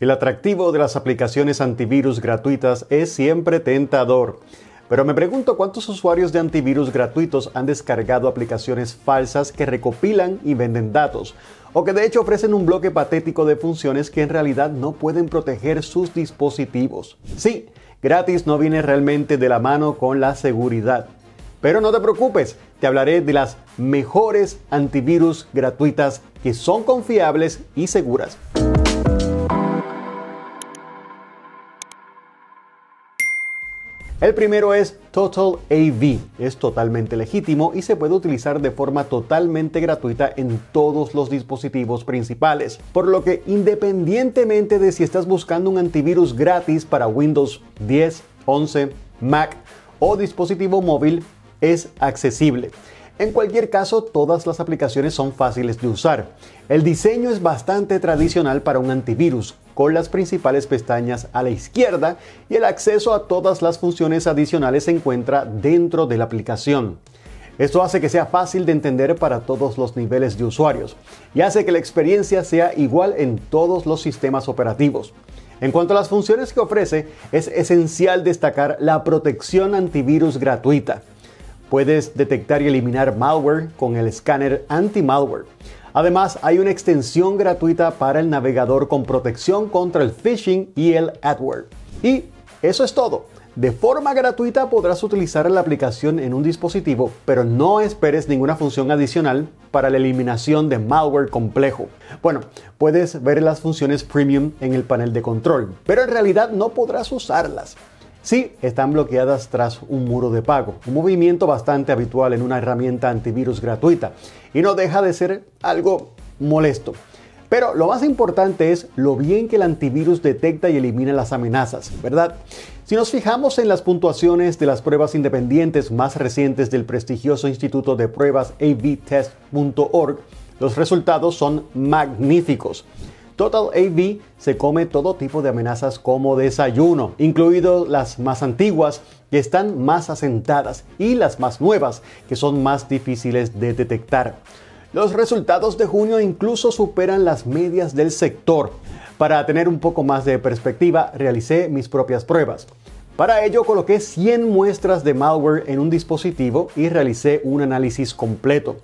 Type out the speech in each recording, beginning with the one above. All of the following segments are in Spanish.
El atractivo de las aplicaciones antivirus gratuitas es siempre tentador. Pero me pregunto cuántos usuarios de antivirus gratuitos han descargado aplicaciones falsas que recopilan y venden datos, o que de hecho ofrecen un bloque patético de funciones que en realidad no pueden proteger sus dispositivos. Sí, gratis no viene realmente de la mano con la seguridad. Pero no te preocupes, te hablaré de las mejores antivirus gratuitas que son confiables y seguras. El primero es Total AV. Es totalmente legítimo y se puede utilizar de forma totalmente gratuita en todos los dispositivos principales. Por lo que independientemente de si estás buscando un antivirus gratis para Windows 10, 11, Mac o dispositivo móvil, es accesible. En cualquier caso, todas las aplicaciones son fáciles de usar. El diseño es bastante tradicional para un antivirus, con las principales pestañas a la izquierda y el acceso a todas las funciones adicionales se encuentra dentro de la aplicación. Esto hace que sea fácil de entender para todos los niveles de usuarios y hace que la experiencia sea igual en todos los sistemas operativos. En cuanto a las funciones que ofrece, es esencial destacar la protección antivirus gratuita. Puedes detectar y eliminar malware con el escáner anti-malware. Además, hay una extensión gratuita para el navegador con protección contra el phishing y el adware. Y eso es todo. De forma gratuita podrás utilizar la aplicación en un dispositivo, pero no esperes ninguna función adicional para la eliminación de malware complejo. Bueno, puedes ver las funciones premium en el panel de control, pero en realidad no podrás usarlas. Sí, están bloqueadas tras un muro de pago, un movimiento bastante habitual en una herramienta antivirus gratuita y no deja de ser algo molesto. Pero lo más importante es lo bien que el antivirus detecta y elimina las amenazas, ¿verdad? Si nos fijamos en las puntuaciones de las pruebas independientes más recientes del prestigioso instituto de pruebas avtest.org, los resultados son magníficos. Total AV se come todo tipo de amenazas como desayuno, incluido las más antiguas que están más asentadas y las más nuevas que son más difíciles de detectar. Los resultados de junio incluso superan las medias del sector. Para tener un poco más de perspectiva, realicé mis propias pruebas. Para ello coloqué 100 muestras de malware en un dispositivo y realicé un análisis completo.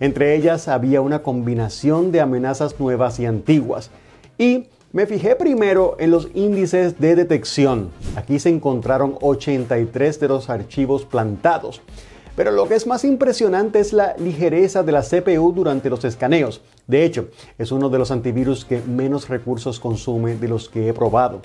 Entre ellas había una combinación de amenazas nuevas y antiguas. Y me fijé primero en los índices de detección. Aquí se encontraron 83 de los archivos plantados. Pero lo que es más impresionante es la ligereza de la CPU durante los escaneos. De hecho, es uno de los antivirus que menos recursos consume de los que he probado.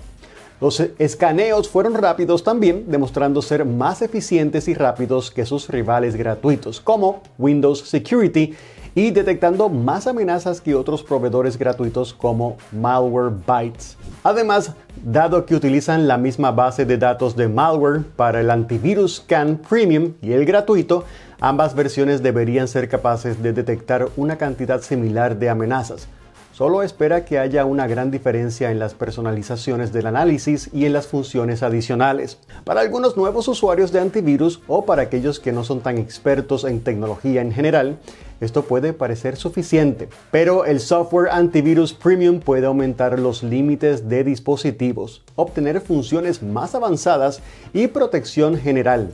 Los escaneos fueron rápidos también, demostrando ser más eficientes y rápidos que sus rivales gratuitos, como Windows Security, y detectando más amenazas que otros proveedores gratuitos como Malwarebytes. Además, dado que utilizan la misma base de datos de malware para el antivirus Scan Premium y el gratuito, ambas versiones deberían ser capaces de detectar una cantidad similar de amenazas. Solo espera que haya una gran diferencia en las personalizaciones del análisis y en las funciones adicionales. Para algunos nuevos usuarios de antivirus o para aquellos que no son tan expertos en tecnología en general, esto puede parecer suficiente, pero el software antivirus premium puede aumentar los límites de dispositivos, obtener funciones más avanzadas y protección general.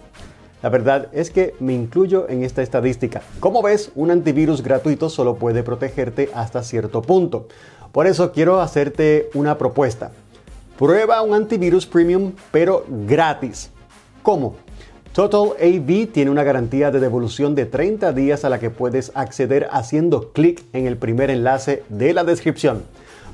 La verdad es que me incluyo en esta estadística. Como ves, un antivirus gratuito solo puede protegerte hasta cierto punto. Por eso quiero hacerte una propuesta. Prueba un antivirus premium, pero gratis. ¿Cómo? Total AV tiene una garantía de devolución de 30 días a la que puedes acceder haciendo clic en el primer enlace de la descripción.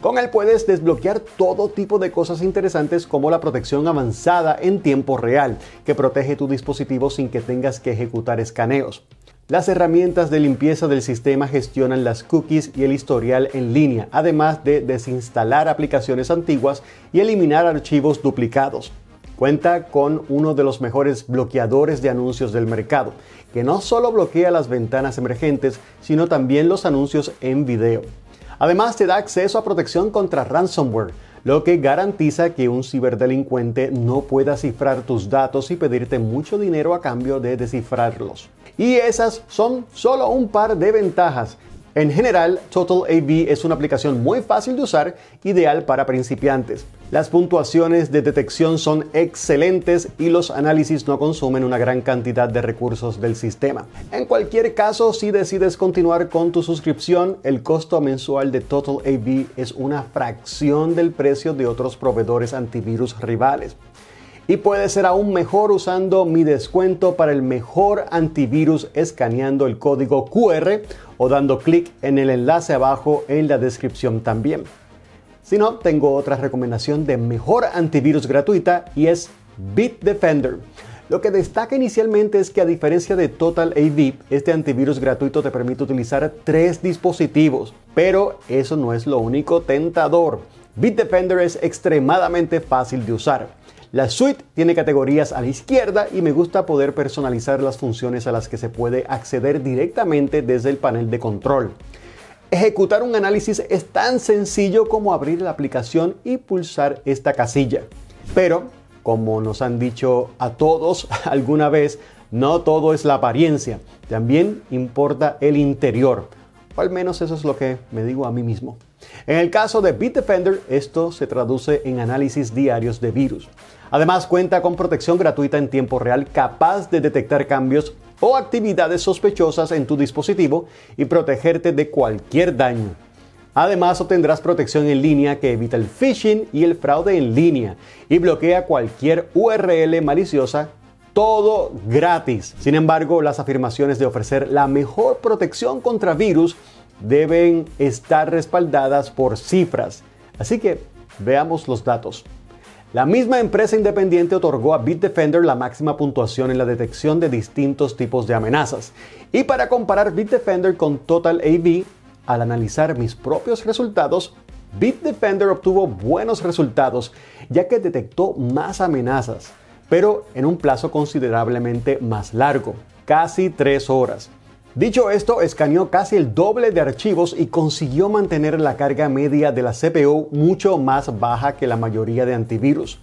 Con él puedes desbloquear todo tipo de cosas interesantes como la protección avanzada en tiempo real, que protege tu dispositivo sin que tengas que ejecutar escaneos. Las herramientas de limpieza del sistema gestionan las cookies y el historial en línea, además de desinstalar aplicaciones antiguas y eliminar archivos duplicados. Cuenta con uno de los mejores bloqueadores de anuncios del mercado, que no solo bloquea las ventanas emergentes, sino también los anuncios en video. Además, te da acceso a protección contra ransomware, lo que garantiza que un ciberdelincuente no pueda cifrar tus datos y pedirte mucho dinero a cambio de descifrarlos. Y esas son solo un par de ventajas. En general, Total AV es una aplicación muy fácil de usar, ideal para principiantes. Las puntuaciones de detección son excelentes y los análisis no consumen una gran cantidad de recursos del sistema. En cualquier caso, si decides continuar con tu suscripción, el costo mensual de Total AV es una fracción del precio de otros proveedores antivirus rivales. Y puede ser aún mejor usando mi descuento para el mejor antivirus escaneando el código QR o dando clic en el enlace abajo en la descripción también. Si no, tengo otra recomendación de mejor antivirus gratuita y es Bitdefender. Lo que destaca inicialmente es que a diferencia de Total AV, este antivirus gratuito te permite utilizar tres dispositivos, pero eso no es lo único tentador. Bitdefender es extremadamente fácil de usar. La suite tiene categorías a la izquierda y me gusta poder personalizar las funciones a las que se puede acceder directamente desde el panel de control. Ejecutar un análisis es tan sencillo como abrir la aplicación y pulsar esta casilla. Pero, como nos han dicho a todos alguna vez, no todo es la apariencia, también importa el interior. O al menos eso es lo que me digo a mí mismo. En el caso de Bitdefender, esto se traduce en análisis diarios de virus. Además, cuenta con protección gratuita en tiempo real capaz de detectar cambios o actividades sospechosas en tu dispositivo y protegerte de cualquier daño. Además obtendrás protección en línea que evita el phishing y el fraude en línea y bloquea cualquier URL maliciosa, todo gratis. Sin embargo, las afirmaciones de ofrecer la mejor protección contra virus deben estar respaldadas por cifras. Así que veamos los datos. La misma empresa independiente otorgó a Bitdefender la máxima puntuación en la detección de distintos tipos de amenazas. Y para comparar Bitdefender con Total AV, al analizar mis propios resultados, Bitdefender obtuvo buenos resultados ya que detectó más amenazas, pero en un plazo considerablemente más largo, casi 3 horas. Dicho esto, escaneó casi el doble de archivos y consiguió mantener la carga media de la CPU mucho más baja que la mayoría de antivirus.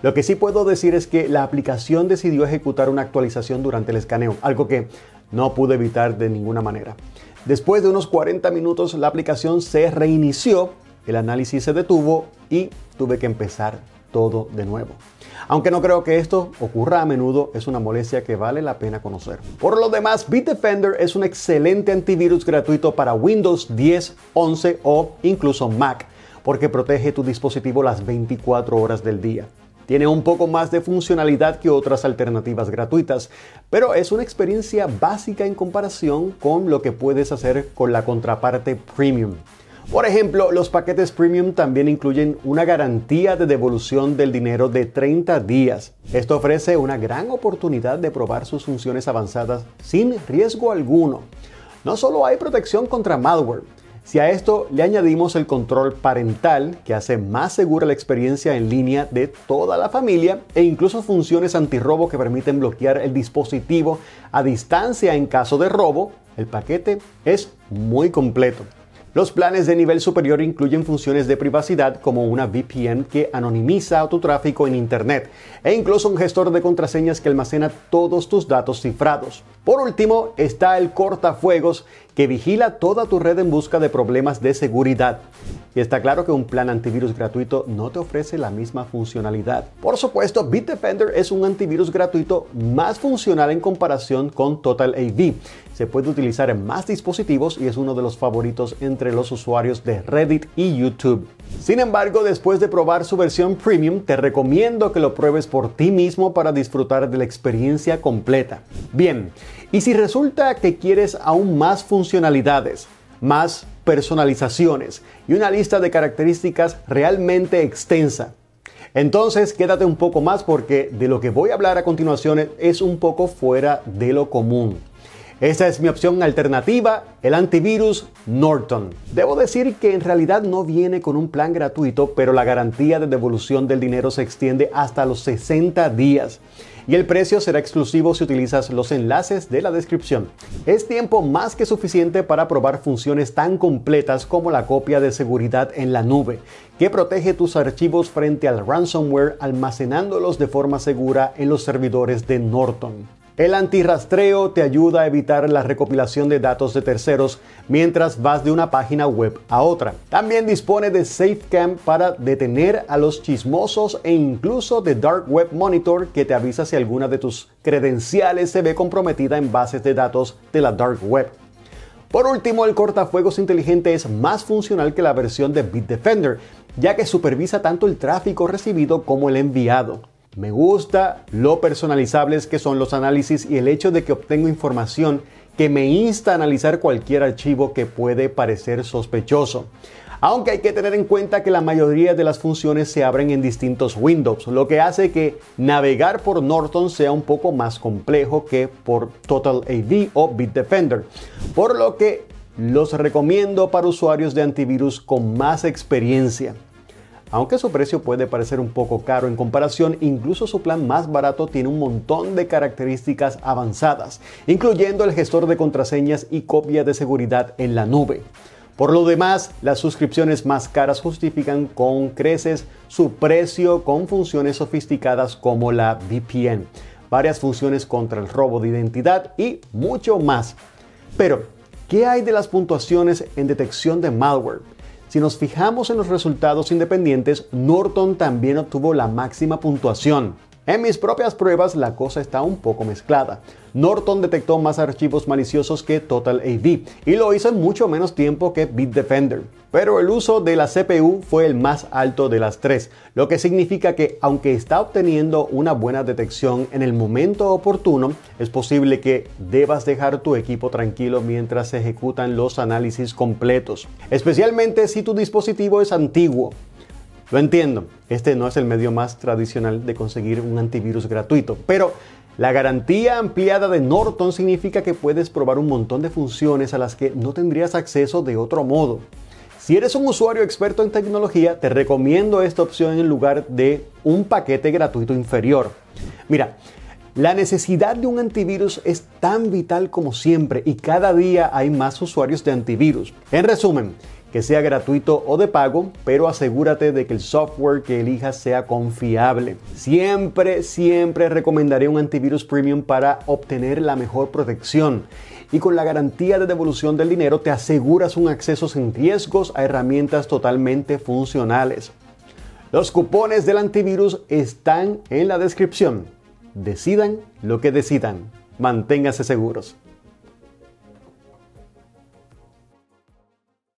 Lo que sí puedo decir es que la aplicación decidió ejecutar una actualización durante el escaneo, algo que no pude evitar de ninguna manera. Después de unos 40 minutos la aplicación se reinició, el análisis se detuvo y tuve que empezar todo de nuevo. Aunque no creo que esto ocurra a menudo, es una molestia que vale la pena conocer. Por lo demás, Bitdefender es un excelente antivirus gratuito para Windows 10, 11 o incluso Mac, porque protege tu dispositivo las 24 horas del día. Tiene un poco más de funcionalidad que otras alternativas gratuitas, pero es una experiencia básica en comparación con lo que puedes hacer con la contraparte premium. Por ejemplo, los paquetes premium también incluyen una garantía de devolución del dinero de 30 días. Esto ofrece una gran oportunidad de probar sus funciones avanzadas sin riesgo alguno. No solo hay protección contra malware, si a esto le añadimos el control parental, que hace más segura la experiencia en línea de toda la familia, e incluso funciones antirrobo que permiten bloquear el dispositivo a distancia en caso de robo, el paquete es muy completo. Los planes de nivel superior incluyen funciones de privacidad como una VPN que anonimiza tu tráfico en Internet e incluso un gestor de contraseñas que almacena todos tus datos cifrados. Por último está el cortafuegos que vigila toda tu red en busca de problemas de seguridad. Y está claro que un plan antivirus gratuito no te ofrece la misma funcionalidad. Por supuesto, Bitdefender es un antivirus gratuito más funcional en comparación con Total AV. Se puede utilizar en más dispositivos y es uno de los favoritos entre los usuarios de Reddit y YouTube. Sin embargo, después de probar su versión premium, te recomiendo que lo pruebes por ti mismo para disfrutar de la experiencia completa. Bien, y si resulta que quieres aún más funcionalidades, más personalizaciones y una lista de características realmente extensa. Entonces quédate un poco más porque de lo que voy a hablar a continuación es un poco fuera de lo común. Esta es mi opción alternativa, el antivirus Norton. Debo decir que en realidad no viene con un plan gratuito, pero la garantía de devolución del dinero se extiende hasta los 60 días y el precio será exclusivo si utilizas los enlaces de la descripción. Es tiempo más que suficiente para probar funciones tan completas como la copia de seguridad en la nube, que protege tus archivos frente al ransomware almacenándolos de forma segura en los servidores de Norton. El antirrastreo te ayuda a evitar la recopilación de datos de terceros mientras vas de una página web a otra. También dispone de SafeCam para detener a los chismosos e incluso de Dark Web Monitor que te avisa si alguna de tus credenciales se ve comprometida en bases de datos de la Dark Web. Por último, el cortafuegos inteligente es más funcional que la versión de Bitdefender, ya que supervisa tanto el tráfico recibido como el enviado. Me gusta lo personalizables que son los análisis y el hecho de que obtengo información que me insta a analizar cualquier archivo que puede parecer sospechoso. Aunque hay que tener en cuenta que la mayoría de las funciones se abren en distintos Windows, lo que hace que navegar por Norton sea un poco más complejo que por Total AV o Bitdefender, por lo que los recomiendo para usuarios de antivirus con más experiencia. Aunque su precio puede parecer un poco caro en comparación, incluso su plan más barato tiene un montón de características avanzadas, incluyendo el gestor de contraseñas y copia de seguridad en la nube. Por lo demás, las suscripciones más caras justifican con creces su precio con funciones sofisticadas como la VPN, varias funciones contra el robo de identidad y mucho más. Pero, ¿qué hay de las puntuaciones en detección de malware? Si nos fijamos en los resultados independientes, Norton también obtuvo la máxima puntuación. En mis propias pruebas la cosa está un poco mezclada. Norton detectó más archivos maliciosos que Total AV y lo hizo en mucho menos tiempo que Bitdefender. Pero el uso de la CPU fue el más alto de las tres, lo que significa que aunque está obteniendo una buena detección en el momento oportuno, es posible que debas dejar tu equipo tranquilo mientras se ejecutan los análisis completos, especialmente si tu dispositivo es antiguo. Lo entiendo, este no es el medio más tradicional de conseguir un antivirus gratuito, pero la garantía ampliada de Norton significa que puedes probar un montón de funciones a las que no tendrías acceso de otro modo. Si eres un usuario experto en tecnología, te recomiendo esta opción en lugar de un paquete gratuito inferior. Mira, la necesidad de un antivirus es tan vital como siempre y cada día hay más usuarios de antivirus. En resumen, que sea gratuito o de pago, pero asegúrate de que el software que elijas sea confiable. Siempre, siempre recomendaré un antivirus premium para obtener la mejor protección. Y con la garantía de devolución del dinero te aseguras un acceso sin riesgos a herramientas totalmente funcionales. Los cupones del antivirus están en la descripción. Decidan lo que decidan. Manténganse seguros.